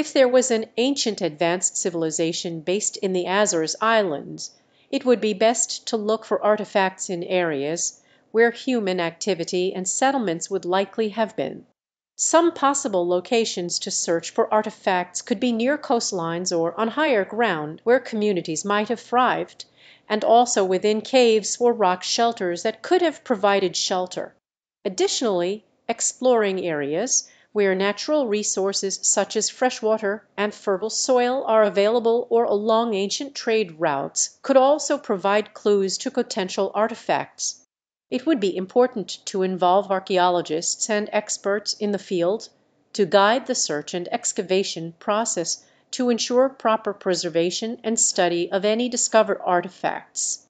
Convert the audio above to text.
If there was an ancient advanced civilization based in the Azores Islands, it would be best to look for artefacts in areas where human activity and settlements would likely have been. Some possible locations to search for artefacts could be near coastlines or on higher ground where communities might have thrived, and also within caves or rock shelters that could have provided shelter. Additionally, exploring areas where natural resources such as fresh water and fertile soil are available or along ancient trade routes could also provide clues to potential artefacts. It would be important to involve archeologists and experts in the field to guide the search and excavation process to ensure proper preservation and study of any discovered artefacts.